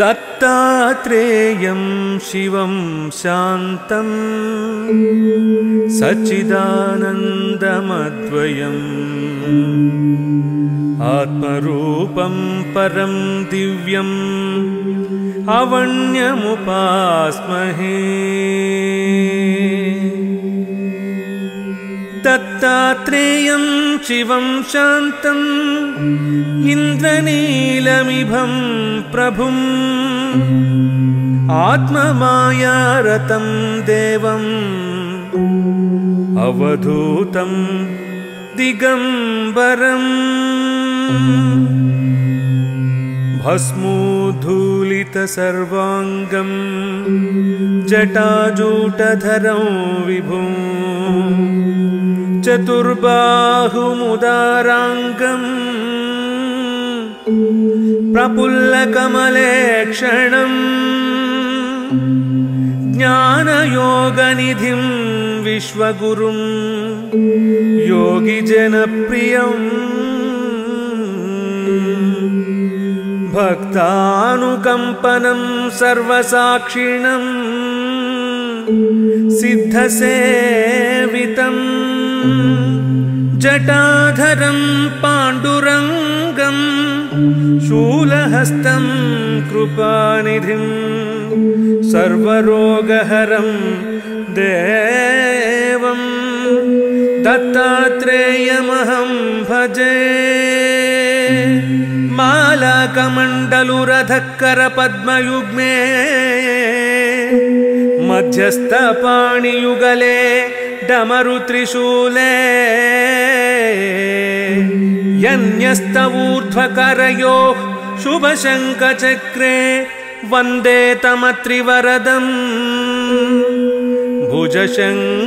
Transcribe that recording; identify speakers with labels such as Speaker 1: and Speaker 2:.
Speaker 1: दत्तात्रेयं शिवं शान्तम् सच्चिदानन्दमद्वयम् आत्मरूपं परं दिव्यम् अवण्यमुपास्महे। दत्तात्रेयं शिवं शान्तम् इन्द्रनीलमिभं प्रभुम् आत्ममायारतं देवम् दिगम्बरम्। भस्मोद्धूलितसर्वाङ्गम् जटाजूटधरं विभुं। चतुर्बाहुमुदाराङ्गम्। प्रफुल्लकमले क्षणम् ज्ञानयोगनिधिं विश्वगुरुं योगिजनप्रियम् भक्तानुकम्पनं सर्वसाक्षिणम् सिद्धसेवितम् जटाधरं पाण्डुरङ्गम् शूलहस्तं कृपानिधिं सर्वरोगहरं देवं दत्तात्रेयमहं भजे। मालाकमण्डलुरधक्करपद्मयुग्मे मध्यस्थपाणियुगले डमरुत्रिशूले यन्यस्तवूर्ध्वकरयोः शुभशङ्खचक्रे वंदे तमत्रिवरदम्। भुजशङ्कयुक्तम्।